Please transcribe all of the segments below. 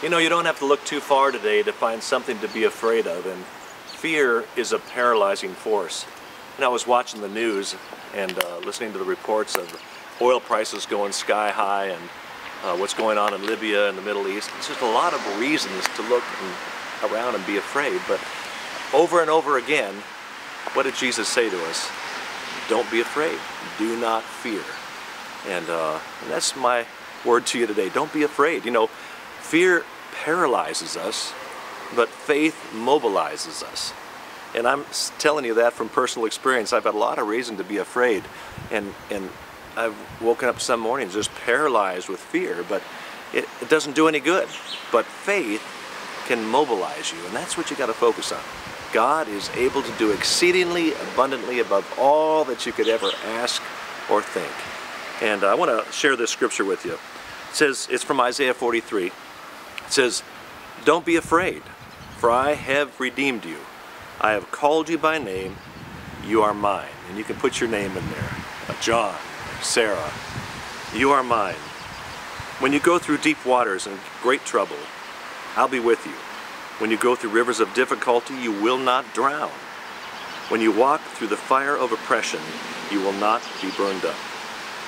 You know, you don't have to look too far today to find something to be afraid of, and fear is a paralyzing force. And I was watching the news and uh, listening to the reports of oil prices going sky high and uh, what's going on in Libya and the Middle East. It's just a lot of reasons to look and, around and be afraid. But over and over again, what did Jesus say to us? Don't be afraid. Do not fear. And, uh, and that's my word to you today. Don't be afraid. You know, fear paralyzes us, but faith mobilizes us. And I'm telling you that from personal experience. I've had a lot of reason to be afraid. And, and I've woken up some mornings just paralyzed with fear, but it, it doesn't do any good. But faith can mobilize you, and that's what you got to focus on. God is able to do exceedingly abundantly above all that you could ever ask or think. And I want to share this scripture with you. It says, it's from Isaiah 43. It says, Don't be afraid, for I have redeemed you. I have called you by name. You are mine. And you can put your name in there. Uh, John, Sarah, you are mine. When you go through deep waters and great trouble, I'll be with you. When you go through rivers of difficulty, you will not drown. When you walk through the fire of oppression, you will not be burned up.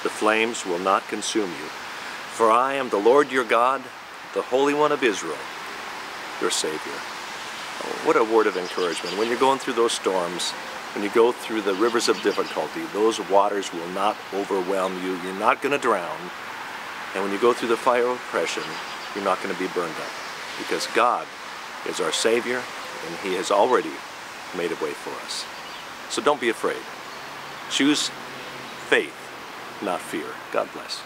The flames will not consume you. For I am the Lord your God, the Holy One of Israel, your Savior. Oh, what a word of encouragement. When you're going through those storms, when you go through the rivers of difficulty, those waters will not overwhelm you. You're not going to drown. And when you go through the fire of oppression, you're not going to be burned up. Because God is our Savior, and He has already made a way for us. So don't be afraid. Choose faith, not fear. God bless.